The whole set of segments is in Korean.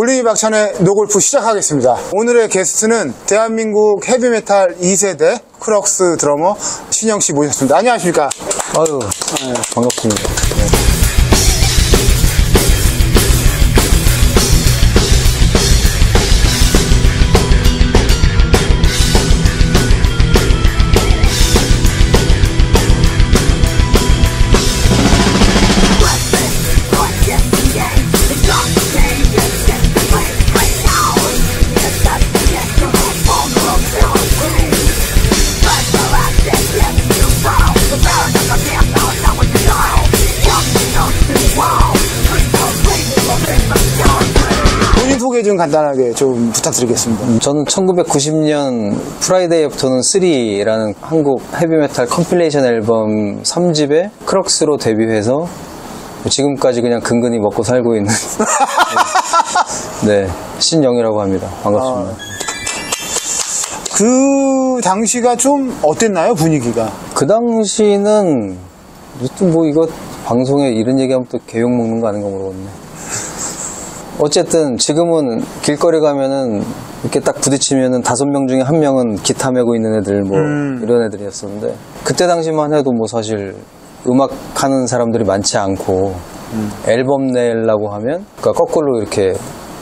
볼링이 박찬의 노골프 시작하겠습니다. 오늘의 게스트는 대한민국 헤비메탈 2세대 크럭스 드러머 신영 씨 모셨습니다. 안녕하십니까? 아유, 반갑습니다. 본 소개 좀 간단하게 좀 부탁드리겠습니다. 저는 1990년 Friday Afternoon 3라는 한국 헤비메탈 compilation 앨범 3집에 크럭스로 데뷔해서 지금까지 그냥 근근히 먹고 살고 있는 네, 신영이라고 합니다. 반갑습니다. 그 당시가 좀 어땠나요, 분위기가? 그 당시는 또뭐 이거 방송에 이런 얘기하면 또 개욕 먹는 거 아닌가 모르겠네. 어쨌든 지금은 길거리 가면은 이렇게 딱 부딪히면은 다섯 명 중에 한 명은 기타 메고 있는 애들 뭐 음. 이런 애들이었었는데 그때 당시만 해도 뭐 사실 음악 하는 사람들이 많지 않고 앨범 내려고 하면 그러니까 거꾸로 이렇게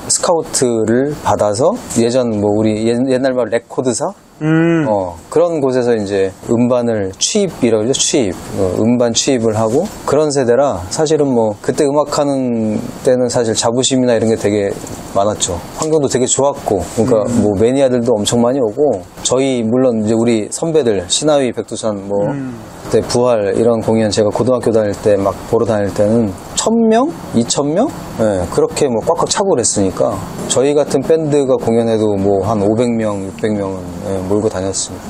스카우트를 받아서 예전 뭐 우리 옛- 옛날 말 레코드사 음, 어, 그런 곳에서 이제 음반을 취입이라고 그러죠. 취입. 어, 음반 취입을 하고 그런 세대라 사실은 뭐 그때 음악하는 때는 사실 자부심이나 이런 게 되게 많았죠. 환경도 되게 좋았고 그러니까 뭐 매니아들도 엄청 많이 오고 저희 물론 이제 우리 선배들 신하위 백두산 뭐 그때 부활 이런 공연 제가 고등학교 다닐 때 막 보러 다닐 때는 1000명? 2000명? 예, 그렇게 뭐 꽉꽉 차고 그랬으니까 저희 같은 밴드가 공연해도 뭐 한 500명, 600명은 예, 몰고 다녔습니다.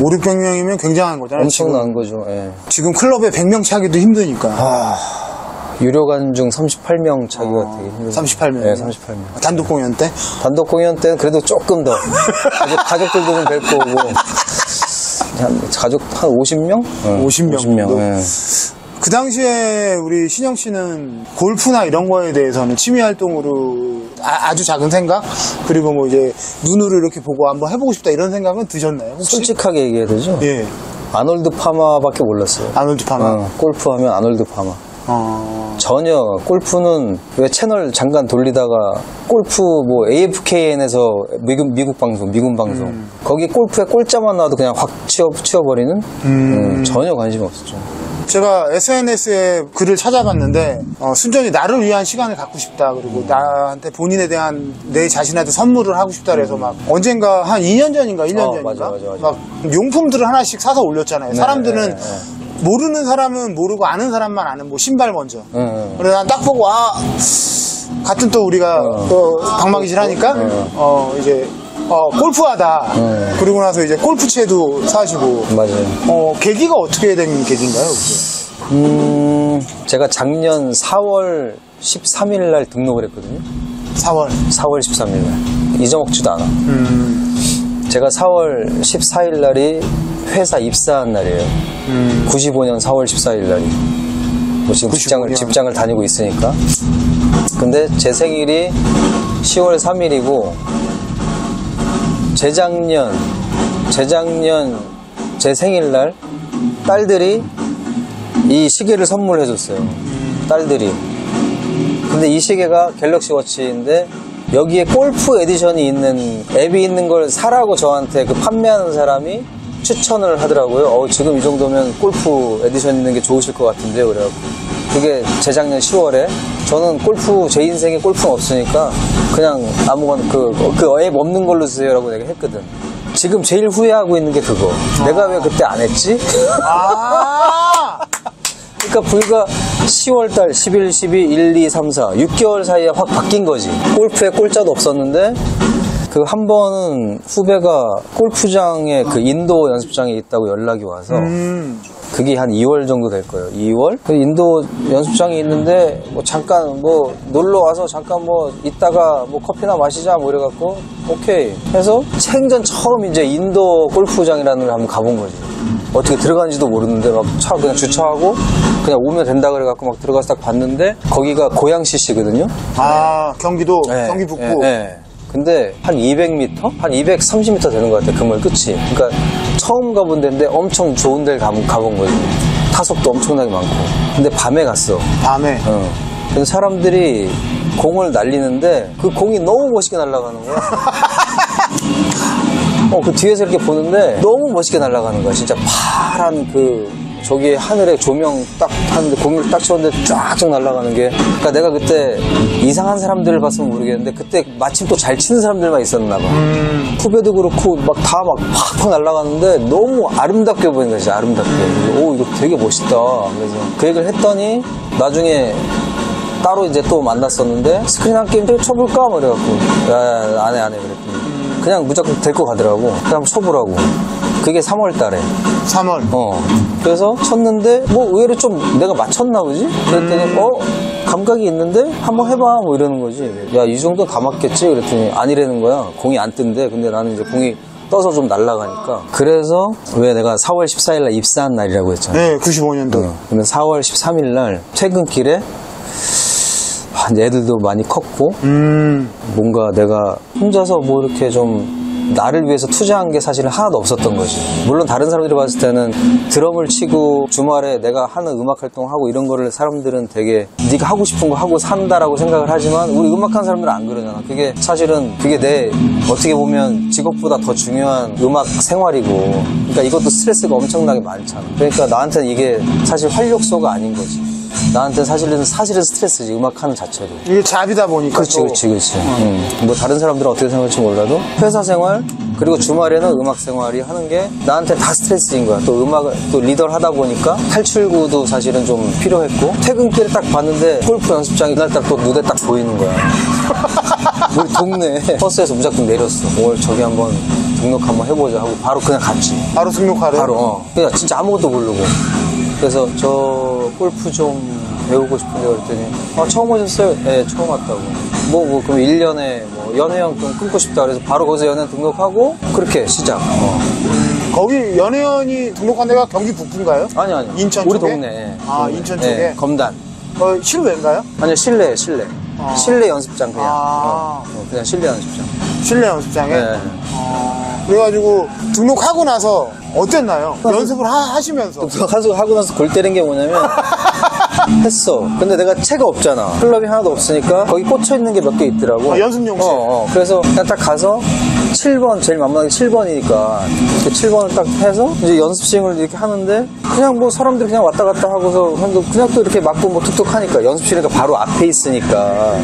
5, 600명이면 굉장한 거잖아요. 엄청난 거죠. 예. 지금, 클럽에 100명 차기도 힘드니까. 아, 유료 관 중 38명 차기가 되게 힘들어요. 38명. 네, 38명. 단독 공연 때? 단독 공연 때는 그래도 조금 더 가족, 가족들도 좀 뵙고 오고 한 가족 한 50명? 50명 50명. 정도? 예. 그 당시에 우리 신영 씨는 골프나 이런 거에 대해서는 취미 활동으로 아, 주 작은 생각 그리고 뭐 이제 눈으로 이렇게 보고 한번 해보고 싶다 이런 생각은 드셨나요? 혹시? 솔직하게 얘기해야 되죠. 예. 아놀드 파마밖에 몰랐어요. 아놀드 파마. 어, 골프 하면 아놀드 파마. 어. 전혀 골프는 왜 채널 잠깐 돌리다가 골프 뭐 AFKN에서 미국, 미국 방송, 미군 방송 거기 골프에 골자만 나와도 그냥 확 치워, 치워버리는 음, 전혀 관심이 없었죠. 제가 SNS에 글을 찾아봤는데 어, 순전히 나를 위한 시간을 갖고 싶다 그리고 나한테 본인에 대한 내 자신한테 선물을 하고 싶다 그래서 막 언젠가 한 2년 전인가 1년 어, 전인가 맞아, 맞아, 맞아. 막 용품들을 하나씩 사서 올렸잖아요. 사람들은 네, 네, 모르는 사람은 모르고 아는 사람만 아는 뭐 신발 먼저. 응, 응. 그래서 난딱 보고 아 같은 또 우리가 어. 또 방망이질 하니까 어 이제 어 골프하다. 어. 그러고 나서 이제 골프채도 사시고 맞아요. 어 계기가 어떻게 된 계기인가요? 혹시? 음, 제가 작년 4월 13일 날 등록을 했거든요. 4월. 4월 13일 날. 잊어먹지도 않아. 음. 제가 4월 14일 날이 회사 입사한 날이에요. 95년 4월 14일 날이. 뭐 지금 95 직장을, 년. 직장을 다니고 있으니까. 근데 제 생일이 10월 3일이고, 재작년, 재작년 제 생일날 딸들이 이 시계를 선물해줬어요. 딸들이. 근데 이 시계가 갤럭시 워치인데 여기에 골프 edition이 있는 앱이 있는 걸 사라고 저한테 그 판매하는 사람이 추천을 하더라고요. 어, 지금 이 정도면 골프 에디션 있는 게 좋으실 것 같은데요. 그래갖고 그게 재작년 10월에 저는 골프 제 인생에 골프는 없으니까 그냥 아무거나 그그 앱 없는 걸로 쓰세요라고 내가 했거든. 지금 제일 후회하고 있는 게 그거. 내가 왜 그때 안 했지? 아! 그러니까 불과 10월달 11, 12, 1, 2, 3, 4 6개월 사이에 확 바뀐 거지 골프에 골자도 없었는데 그 한 번은 후배가 골프장에 그 인도 연습장에 있다고 연락이 와서 음. 그게 한 2월 정도 될 거예요. 2월? 그 인도 연습장에 있는데 뭐 잠깐 뭐 놀러 와서 잠깐 뭐 있다가 뭐 커피나 마시자 뭐 이래갖고 오케이 해서 생전 처음 이제 인도 골프장이라는 걸 한번 가본 거지. 어떻게 들어가는지도 모르는데 막 차 그냥 주차하고 그냥 오면 된다 그래갖고 막 들어가서 딱 봤는데 거기가 고양시시거든요. 아, 경기도, 네, 경기 북부. 네, 네. 근데 한 200m? 한 230m 되는 것 같아, 그물 끝이. 그러니까 처음 가본 데인데 엄청 좋은 데를 가, 가본 거지. 타석도 엄청나게 많고. 근데 밤에 갔어. 밤에. 어. 근데 사람들이 공을 날리는데 그 공이 너무 멋있게 날아가는 거야. 어, 그 뒤에서 이렇게 보는데 너무 멋있게 날아가는 거야. 진짜 파란 그 저기 하늘에 조명 딱 하는데 공을 딱 쳤는데 쫙쫙 날아가는 게. 그러니까 내가 그때 이상한 사람들을 봤으면 모르겠는데 그때 마침 또 잘 치는 사람들만 있었나 봐. 후배도 그렇고 막 다 막 팍팍 날아가는데 너무 아름답게 보이는 거지 아름답게. 오 이거 되게 멋있다. 그래서 그 얘기를 했더니 나중에 따로 이제 또 만났었는데 스크린 한 게임 좀 쳐볼까? 뭐 이래갖고 야, 안 해, 안 해. 그랬더니 그냥 무조건 데리고 가더라고. 그냥 쳐보라고. 그게 3월 달에. 3월. 어. 그래서 쳤는데 뭐 의외로 좀 내가 맞췄나 보지? 그랬더니 어? 감각이 있는데 한번 해봐 뭐 이러는 거지. 야 이 정도 다 맞겠지? 그랬더니 아니라는 거야. 공이 안 뜬대. 근데 나는 이제 공이 떠서 좀 날아가니까. 그래서 왜 내가 4월 14일 날 입사한 날이라고 했잖아. 네, 95년도. 어, 근데 4월 13일 날 퇴근길에 애들도 많이 컸고 음, 뭔가 내가 혼자서 뭐 이렇게 좀 나를 위해서 투자한 게 사실은 하나도 없었던 거지. 물론 다른 사람들이 봤을 때는 드럼을 치고 주말에 내가 하는 음악 활동하고 이런 거를 사람들은 되게 네가 하고 싶은 거 하고 산다라고 생각을 하지만 우리 음악하는 사람들은 안 그러잖아. 그게 사실은 그게 내 어떻게 보면 직업보다 더 중요한 음악 생활이고 그러니까 이것도 스트레스가 엄청나게 많잖아. 그러니까 나한테는 이게 사실 활력소가 아닌 거지. 나한테는 사실은 사실은 스트레스지 음악하는 자체도. 이게 잡이다 보니까. 그렇지, 또. 그렇지, 그렇지. 음. 뭐 다른 사람들은 어떻게 생각할지 몰라도 회사 생활 그리고 주말에는 음악 생활이 하는 게 나한테 다 스트레스인 거야. 또 음악을 또 리더를 하다 보니까 탈출구도 사실은 좀 필요했고 퇴근길에 딱 봤는데 골프 연습장이 그날따라 또 눈에 딱 보이는 거야. 우리 동네 버스에서 무작정 내렸어. 오늘 저기 한번 등록 한번 해보자 하고 바로 그냥 갔지. 바로 등록하래. 바로 어. 그냥 진짜 아무것도 모르고 그래서 저 골프 좀 배우고 싶은데 그랬더니 아 처음 오셨어요? 네 처음 왔다고 뭐, 뭐 그럼 1년에 뭐 연애연 좀 끊고 싶다 그래서 바로 거기서 연애 등록하고 그렇게 시작 어. 거기 연예연이 등록한 데가 경기 북부인가요? 아니 아니 인천 우리 쪽에? 동네 예. 아, 동네. 인천 예, 쪽에? 검단 어, 실외인가요? 아니요 실내 실내 아. 실내 연습장 그냥 아. 어, 어, 그냥 실내 연습장 실내 연습장에? 네. 어, 그래가지고 등록하고 나서 어땠나요? 연습을 하, 시면서 하고, 하고 나서 골 때린 게 뭐냐면 했어. 근데 내가 채가 없잖아. 클럽이 하나도 없으니까 거기 꽂혀 있는 게 몇 개 있더라고. 아, 연습용실? 어, 어. 그래서 그냥 딱 가서 7번 제일 만만하게 7번이니까 그 7번을 딱 해서 이제 연습생을 이렇게 하는데 그냥 뭐 사람들이 그냥 왔다 갔다 하고서 그냥 또- 이렇게 맞고 뭐 툭툭 하니까 연습실에가 바로 앞에 있으니까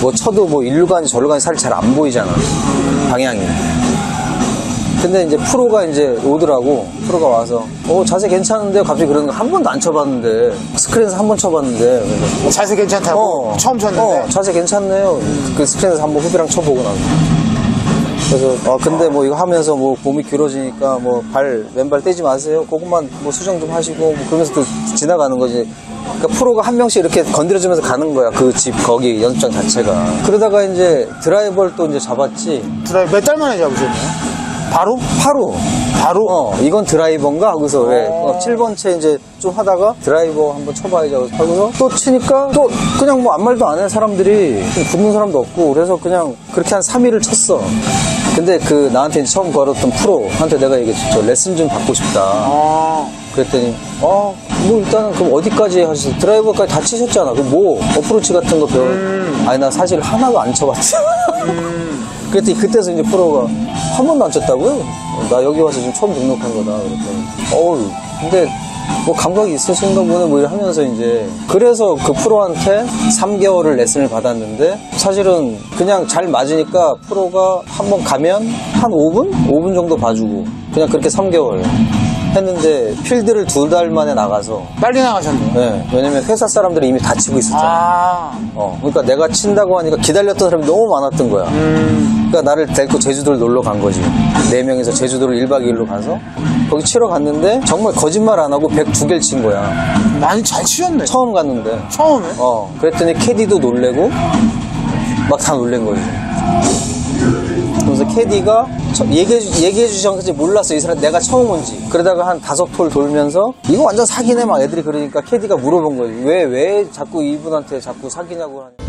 뭐 쳐도 뭐 일로 가는지 절로 가는지 사실 잘안 보이잖아. 방향이. 근데 이제 프로가 이제 오더라고. 프로가 와서, 어, 자세 괜찮은데? 갑자기 그러는 거 한 번도 안 쳐봤는데. 스크린에서 한 번 쳐봤는데. 그래서, 자세 괜찮다고 어, 처음 쳤는데 어, 자세 괜찮네요. 그 스크린에서 한번 후배랑 쳐보고 나서. 그래서, 어, 근데 뭐 이거 하면서 뭐 몸이 길어지니까 뭐 발, 왼발 떼지 마세요. 그것만 뭐 수정 좀 하시고 뭐 그러면서 또 지나가는 거지. 그러니까 프로가 한 명씩 이렇게 건드려주면서 가는 거야. 그 집, 거기 연습장 자체가. 그러다가 이제 드라이버를 또 이제 잡았지. 드라이브 몇 달 만에 잡으셨나요? 바로? 바로. 바로? 어, 이건 드라이버인가? 하고서 왜, 어, 7번 채 이제 좀 하다가 드라이버 한번 쳐봐야지 하고서 또 치니까 또 그냥 뭐 아무 말도 안 해, 사람들이. 붙는 사람도 없고. 그래서 그냥 그렇게 한 3일을 쳤어. 근데 그 나한테 이제 처음 걸었던 프로한테 내가 얘기했지. 저 레슨 좀 받고 싶다. 어, 그랬더니, 어, 뭐 일단은 그럼 어디까지 하셨어? 드라이버까지 다 치셨잖아. 그럼 뭐, 어프로치 같은 거 배워. 아니, 나 사실 하나도 안 쳐봤어. 그랬더니 그때서 이제 프로가 한 번도 안 쳤다고요? 나 여기 와서 지금 처음 등록한 거다. 그랬더니, 어우, 근데 뭐 감각이 있으신가 보네 뭐 이래 하면서 이제 그래서 그 프로한테 3개월을 레슨을 받았는데 사실은 그냥 잘 맞으니까 프로가 한 번 가면 한 5분? 5분 정도 봐주고 그냥 그렇게 3개월 했는데 필드를 두 달 만에 나가서 빨리 나가셨네요. 네, 왜냐면 회사 사람들이 이미 다치고 있었잖아. 아, 어, 그러니까 내가 친다고 하니까 기다렸던 사람이 너무 많았던 거야. 음, 그러니까 나를 데리고 제주도를 놀러 간 거지. 네 명이서 제주도를 1박 2일로 가서 거기 치러 갔는데 정말 거짓말 안 하고 102개를 친 거야. 많이 잘 치셨네. 처음 갔는데. 처음에? 어, 그랬더니 캐디도 놀래고 막 다 놀란 거지. 그래서 캐디가 저- 얘기해, 주- 얘기해 않겠지 몰랐어. 이 사람 내가 처음 온지. 그러다가 한 다섯 톨 돌면서 이거 완전 사기네 막 애들이 그러니까 캐디가 물어본 거예요. 왜, 왜 자꾸 이분한테 자꾸 사기냐고 하냐.